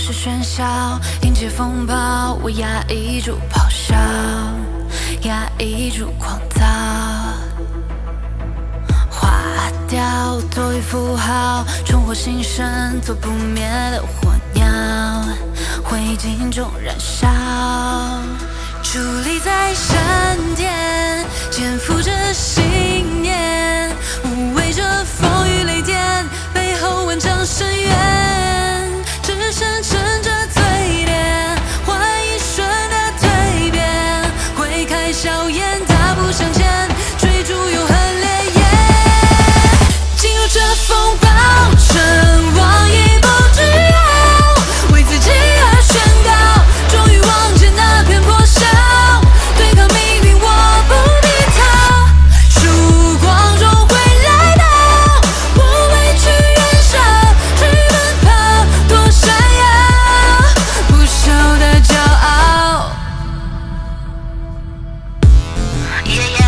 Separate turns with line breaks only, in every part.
是喧嚣，迎接风暴，我压抑住咆哮，压抑住狂躁，化掉多余符号，重获新生，做不灭的火鸟，灰烬中燃烧，矗立在山巅，肩负着希。
Yeah.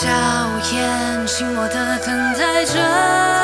硝烟静默的等待着